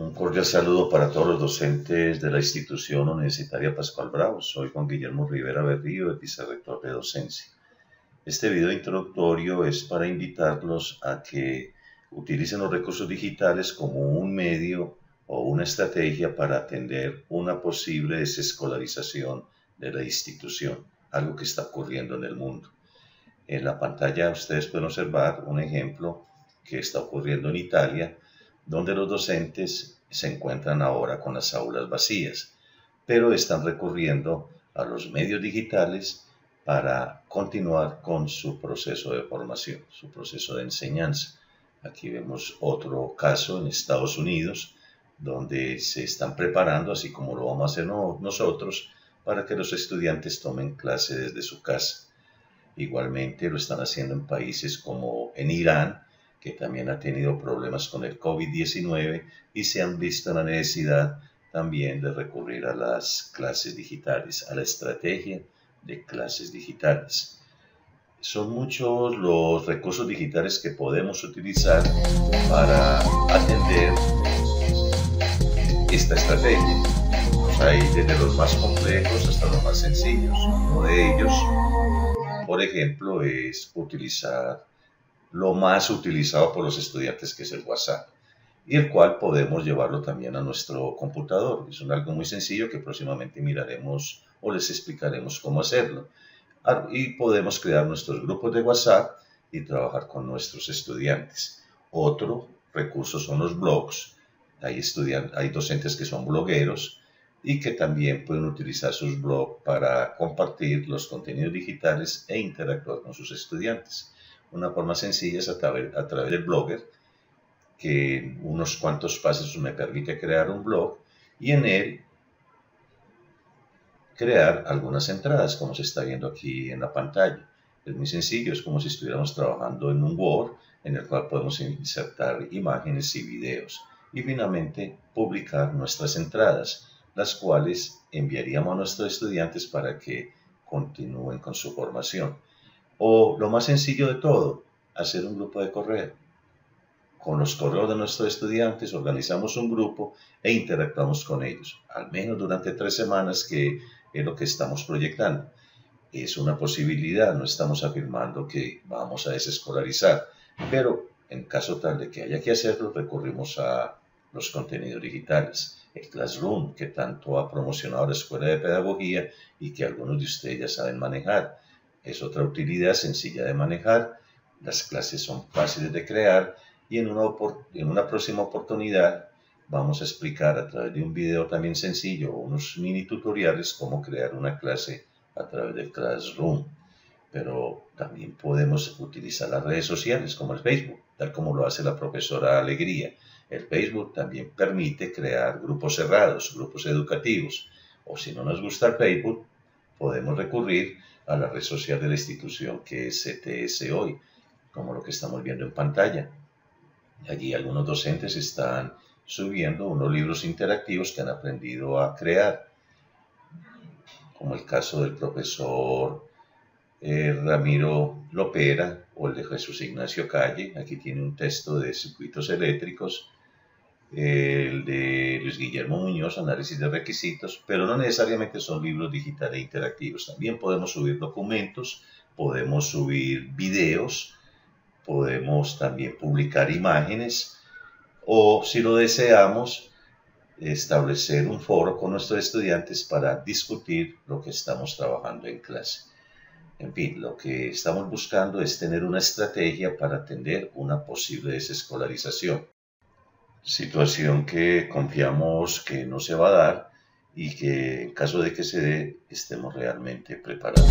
Un cordial saludo para todos los docentes de la institución universitaria Pascual Bravo. Soy Juan Guillermo Rivera Berrío, el vicerrector de docencia. Este video introductorio es para invitarlos a que utilicen los recursos digitales como un medio o una estrategia para atender una posible desescolarización de la institución, algo que está ocurriendo en el mundo. En la pantalla ustedes pueden observar un ejemplo que está ocurriendo en Italia, donde los docentes se encuentran ahora con las aulas vacías, pero están recurriendo a los medios digitales para continuar con su proceso de formación, su proceso de enseñanza. Aquí vemos otro caso en Estados Unidos, donde se están preparando, así como lo vamos a hacer nosotros, para que los estudiantes tomen clase desde su casa. Igualmente lo están haciendo en países como en Irán, que también ha tenido problemas con el COVID-19 y se han visto la necesidad también de recurrir a las clases digitales, a la estrategia de clases digitales. Son muchos los recursos digitales que podemos utilizar para atender esta estrategia. hay desde los más complejos hasta los más sencillos. Uno de ellos, por ejemplo, es utilizar lo más utilizado por los estudiantes, que es el WhatsApp, y el cual podemos llevarlo también a nuestro computador. Es un algo muy sencillo que próximamente miraremos o les explicaremos cómo hacerlo. Ah, y podemos crear nuestros grupos de WhatsApp y trabajar con nuestros estudiantes. Otro recurso son los blogs. Hay, hay docentes que son blogueros y que también pueden utilizar sus blogs para compartir los contenidos digitales e interactuar con sus estudiantes. Una forma sencilla es a través, a través del blogger, que unos cuantos pasos me permite crear un blog y en él crear algunas entradas, como se está viendo aquí en la pantalla. Es muy sencillo, es como si estuviéramos trabajando en un Word en el cual podemos insertar imágenes y videos. Y finalmente publicar nuestras entradas, las cuales enviaríamos a nuestros estudiantes para que continúen con su formación. O lo más sencillo de todo, hacer un grupo de correo. Con los correos de nuestros estudiantes organizamos un grupo e interactuamos con ellos, al menos durante tres semanas, que es lo que estamos proyectando. Es una posibilidad, no estamos afirmando que vamos a desescolarizar, pero en caso tal de que haya que hacerlo, recurrimos a los contenidos digitales. El Classroom, que tanto ha promocionado la Escuela de Pedagogía y que algunos de ustedes ya saben manejar es otra utilidad sencilla de manejar, las clases son fáciles de crear y en una, en una próxima oportunidad vamos a explicar a través de un video también sencillo unos mini tutoriales cómo crear una clase a través del Classroom. Pero también podemos utilizar las redes sociales como el Facebook, tal como lo hace la profesora Alegría. El Facebook también permite crear grupos cerrados, grupos educativos. O si no nos gusta el Facebook, podemos recurrir a la red social de la institución que es CTS hoy, como lo que estamos viendo en pantalla. Allí algunos docentes están subiendo unos libros interactivos que han aprendido a crear, como el caso del profesor eh, Ramiro Lopera o el de Jesús Ignacio Calle. Aquí tiene un texto de circuitos eléctricos el de Luis Guillermo Muñoz, análisis de requisitos, pero no necesariamente son libros digitales interactivos. También podemos subir documentos, podemos subir videos, podemos también publicar imágenes o, si lo deseamos, establecer un foro con nuestros estudiantes para discutir lo que estamos trabajando en clase. En fin, lo que estamos buscando es tener una estrategia para atender una posible desescolarización situación que confiamos que no se va a dar y que en caso de que se dé estemos realmente preparados.